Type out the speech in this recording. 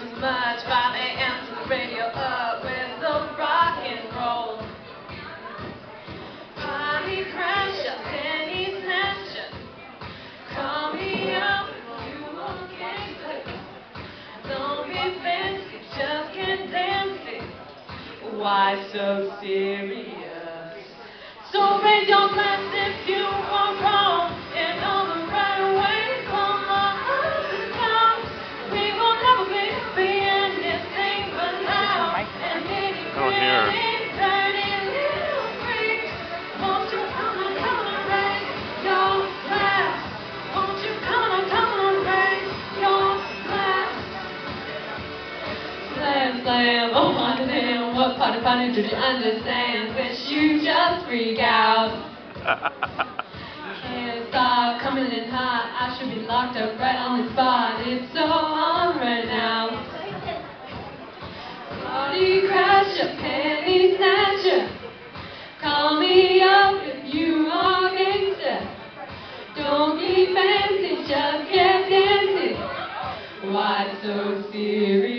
too much. Finally answer the radio up with the rock and roll. Party crasher, penny snatcher. Call me up if you want gangster. Don't be fancy, just can't dance it. Why so serious? So raise your glass if you Slam, oh my damn, what part of funny did you understand? Wish you just freak out. Can't stop coming in hot, I should be locked up right on the spot. It's so on right now. Party crasher, penny snatcher. Call me up if you are gangster. Don't be fancy, just get dancing. Why so serious?